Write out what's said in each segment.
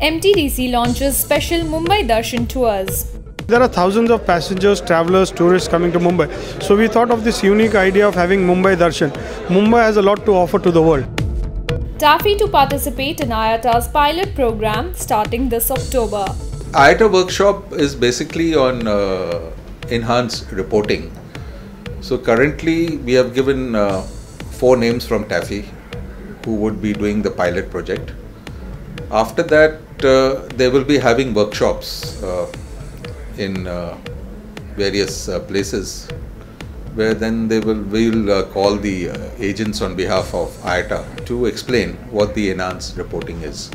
MTDC launches special Mumbai Darshan tours. There are thousands of passengers, travelers, tourists coming to Mumbai. So we thought of this unique idea of having Mumbai Darshan. Mumbai has a lot to offer to the world. TAFI to participate in IATA's pilot program starting this October. IATA workshop is basically on uh, enhanced reporting. So currently we have given uh, four names from TAFI who would be doing the pilot project. After that, uh, they will be having workshops uh, in uh, various places where then they will will uh, call the uh, agents on behalf of IATA to explain what the enhanced reporting is.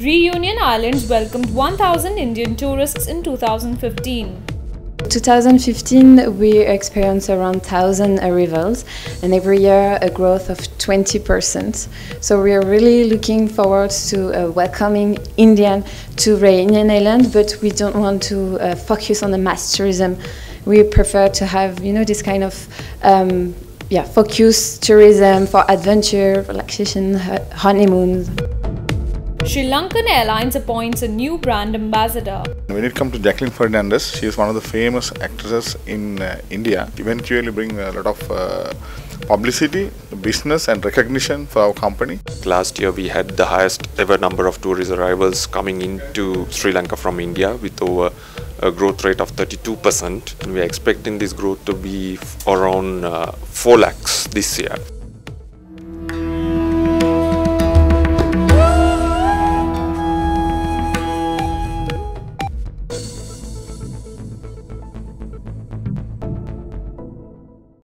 Reunion Islands welcomed 1,000 Indian tourists in 2015. 2015 we experienced around 1000 arrivals and every year a growth of 20% so we are really looking forward to uh, welcoming indian to reunion island but we don't want to uh, focus on the mass tourism. We prefer to have you know this kind of um, yeah focus tourism for adventure relaxation honeymoon Sri Lankan Airlines appoints a new brand ambassador. When it comes to Jacqueline Fernandez, she is one of the famous actresses in uh, India. Eventually, bring a lot of uh, publicity, business, and recognition for our company. Last year, we had the highest ever number of tourist arrivals coming into Sri Lanka from India with over a growth rate of 32%. And we are expecting this growth to be around uh, 4 lakhs this year.